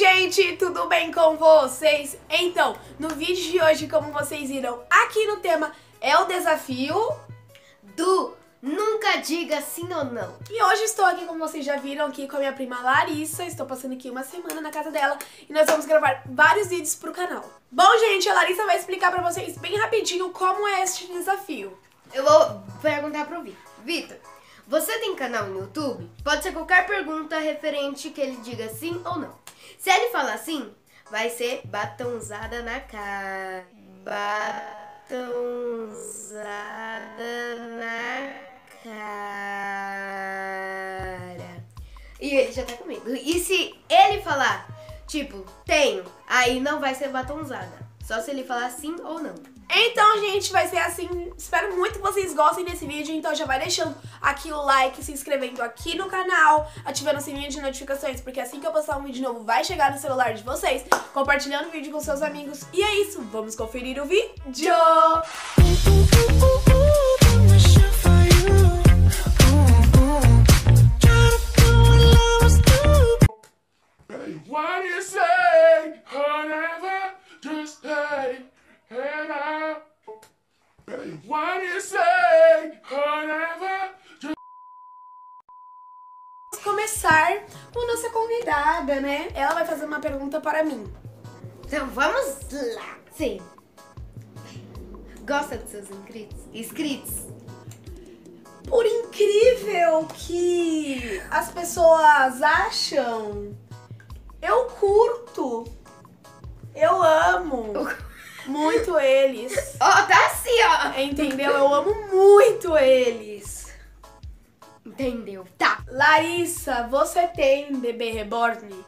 gente, tudo bem com vocês? Então, no vídeo de hoje, como vocês viram aqui no tema, é o desafio do Nunca Diga Sim ou Não. E hoje estou aqui, como vocês já viram, aqui com a minha prima Larissa. Estou passando aqui uma semana na casa dela e nós vamos gravar vários vídeos pro canal. Bom, gente, a Larissa vai explicar pra vocês bem rapidinho como é este desafio. Eu vou perguntar pro Vitor. Vitor, você tem canal no YouTube? Pode ser qualquer pergunta referente que ele diga sim ou não. Se ele falar sim, vai ser batonzada na cara. Batonzada na cara. E ele já tá comigo. E se ele falar, tipo, tenho, aí não vai ser batonzada. Só se ele falar sim ou não. Então, gente, vai ser assim. Espero muito que vocês gostem desse vídeo. Então já vai deixando aqui o like, se inscrevendo aqui no canal, ativando o sininho de notificações, porque assim que eu postar um vídeo novo vai chegar no celular de vocês, compartilhando o vídeo com seus amigos. E é isso, vamos conferir o vídeo! Convidada, né? Ela vai fazer uma pergunta para mim. Então vamos lá. Sim. Gosta dos seus inscritos? Inscritos? Por incrível que as pessoas acham, eu curto, eu amo muito eles. Ó, tá assim, ó. Entendeu? Eu amo muito eles. Entendeu? Tá. Larissa, você tem bebê reborn?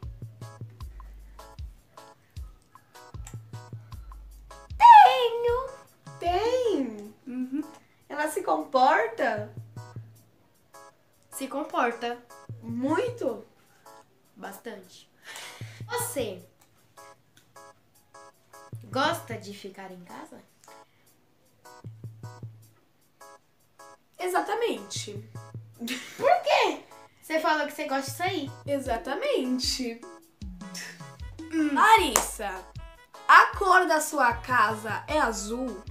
Tenho. Tem. Uhum. Ela se comporta Se comporta muito. bastante. Você gosta de ficar em casa? Exatamente. Por quê? Você falou que você gosta de sair. Exatamente. Larissa, a cor da sua casa é azul?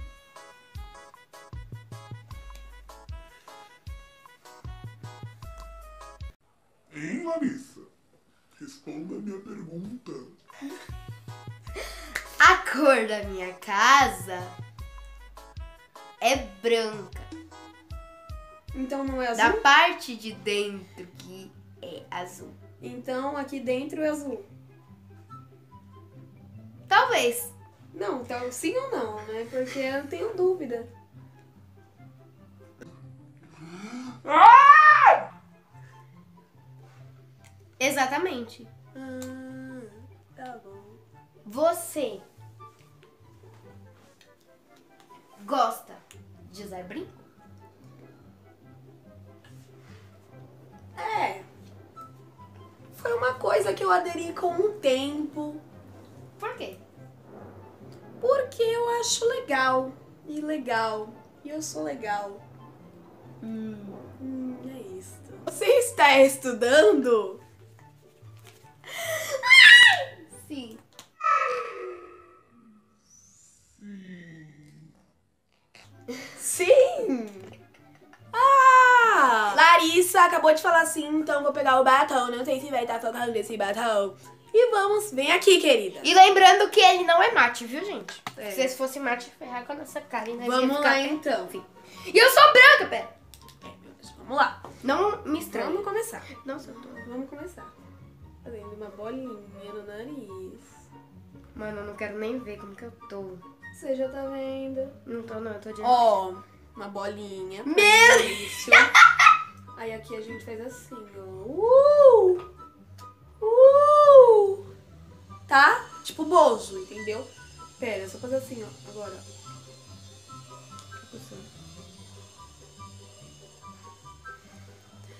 Hein, Larissa? Responda a minha pergunta. A cor da minha casa é branca. Então não é azul? Da parte de dentro que é azul. Então aqui dentro é azul. Talvez. Não, então sim ou não, né? Porque eu tenho dúvida. Exatamente. Ah, tá bom. Você gosta de usar brinco? É. Foi uma coisa que eu aderi com o tempo. Por quê? Porque eu acho legal. E legal. E eu sou legal. Hum, é isso. Você está estudando? Acabou de falar sim, então vou pegar o batom. Não sei se vai estar tocando esse batom. E vamos, vem aqui, querida. E lembrando que ele não é mate, viu, gente? É. Se esse fosse mate, ferrar com a nossa cara. E nós ia Vamos ficar lá então. Enfim. E eu sou branca, pera. É, meu Deus, Vamos lá. Não me estranhe. Vamos começar. Não sou tô. Vamos começar. Fazendo uma bolinha no nariz. Mano, eu não quero nem ver como que eu tô. Você já tá vendo? Não tô, não. Eu tô de... Ó, uma bolinha. Meu Isso. Aí aqui a gente faz assim, ó. Uh! Uh! Tá? Tipo bozo, entendeu? Pera, é só fazer assim, ó. Agora.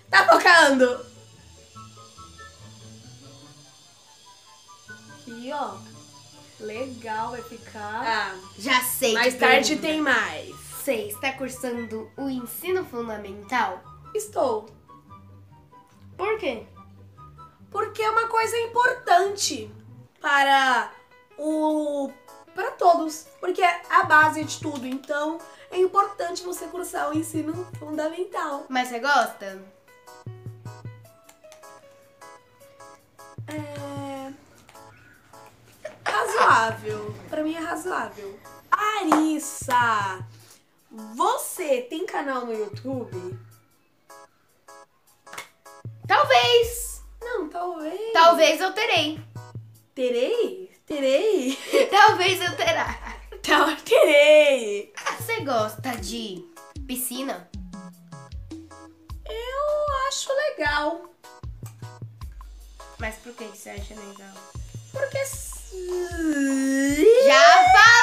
Tá focando? Aqui, ó. Legal, vai ficar. Ah, já sei. Mais tarde tem mais. Você está cursando o ensino fundamental? Para o para todos, porque é a base de tudo. Então, é importante você cursar o ensino fundamental. Mas você gosta? É razoável. Pra mim é razoável. Arissa, você tem canal no YouTube? Talvez. Não, talvez. Talvez eu terei. Terei? Terei? Talvez eu terá. Então, terei. Você gosta de piscina? Eu acho legal. Mas por que você acha legal? Porque. Já falou!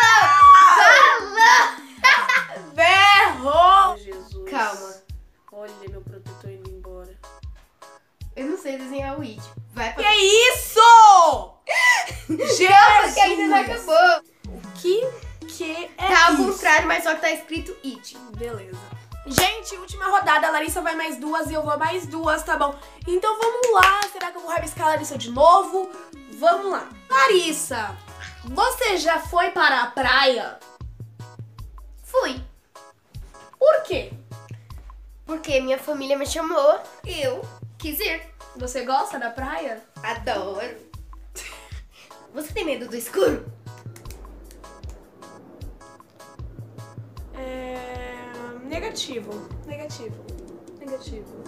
Gente, última rodada. A Larissa vai mais duas e eu vou mais duas, tá bom? Então vamos lá. Será que eu vou rabiscar a Larissa de novo? Vamos lá. Larissa, você já foi para a praia? Fui. Por quê? Porque minha família me chamou, eu quis ir. Você gosta da praia? Adoro. Você tem medo do escuro? Negativo. Negativo. Negativo.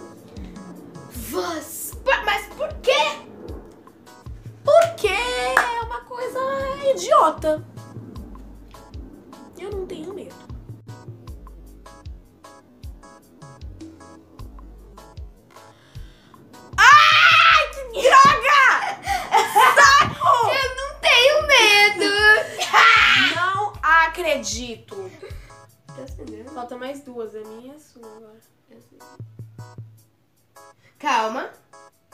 Você... Mas por quê? Porque é uma coisa idiota. Eu não tenho medo. Ai, que droga! Saco! Eu não tenho medo. Não acredito. Tá acendendo? Falta mais duas, a minha e a sua agora. Calma.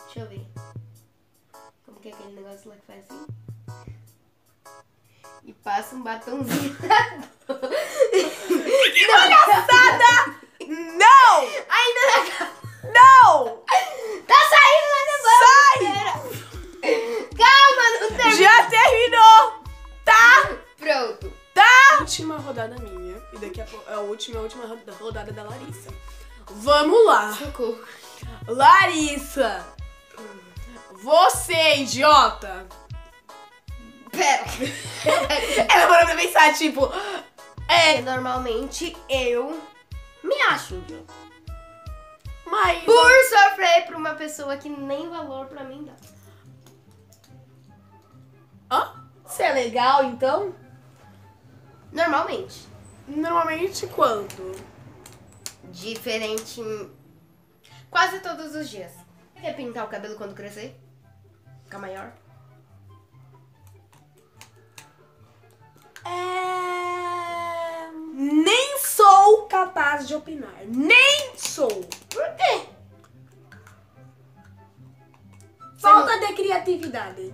Deixa eu ver. Como que é aquele negócio lá que faz assim? E passa um batomzinho na boca. Palhaçada! Não! Ainda não última, última ro- rodada da Larissa. Vamos lá. Socorro. Larissa! Você, idiota! Pera. Ela parou pra pensar, tipo. É. Normalmente eu me acho idiota. Mas. Por sofrer por uma pessoa que nem valor pra mim dá. Hã? Você é legal, então? Normalmente. Normalmente quanto? Diferente em quase todos os dias. Você quer pintar o cabelo quando crescer? Ficar maior? É. Nem sou capaz de opinar. Nem sou. Por quê? Falta de criatividade.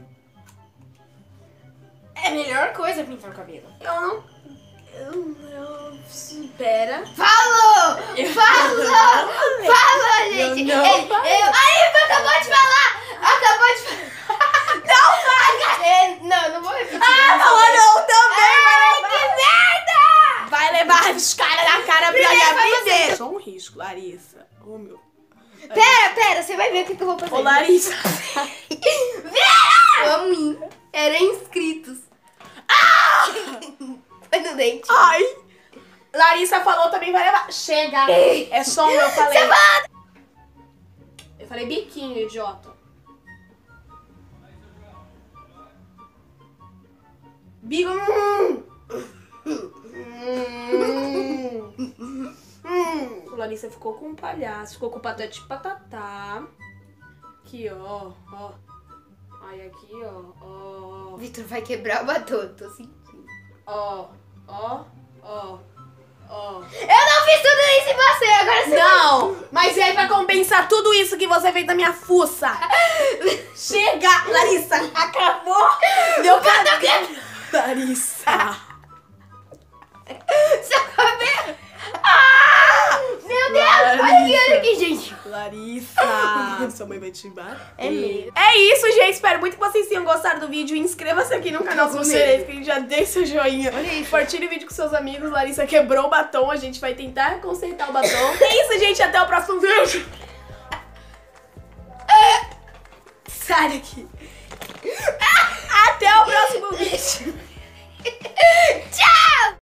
É a melhor coisa pintar o cabelo. Eu não. Eu. eu espera. Falou! Falou! Falou, Eu gente! não Ele- falei. eu- Aí, acabou de falar! Acabou de falar! Não vai! Não, não vou repetir. Ah, falou não também! Ai, vai que merda! Vai levar os caras na cara pra você. vida. Só um risco, Larissa. Oh, meu. Pera, pera, você vai ver o que, que eu vou fazer. Ô, Larissa. Vera! Amo ir. Era inscritos. Ai. Larissa falou também vai levar. Chega. É só um, eu falei. Eu falei biquinho, idiota. Bico. Hum. Hum. Hum. O Larissa ficou com um palhaço, ficou com o patati patatá. Aqui, ó, ó. Ai, aqui, ó, ó, Vitor vai quebrar o batom, tô sentindo. ó, ó, ó, ó. Eu não fiz tudo isso em você, agora você Não, mas é pra compensar tudo isso que você fez da minha fuça. Chega, Larissa, acabou. Meu cabelo. Larissa. Seu cabelo! Ah! Meu Deus! Olha aqui, olha aqui, gente! Larissa. Sua mãe vai te bater. É mesmo. É isso, gente. Espero muito que vocês tenham gostado do vídeo. Inscreva-se aqui no canal se você é inscrito. Já deixa seu joinha. Compartilhe o vídeo com seus amigos. Larissa quebrou o batom. A gente vai tentar consertar o batom. é isso, gente. Até o próximo vídeo. Sai daqui. Até o próximo vídeo.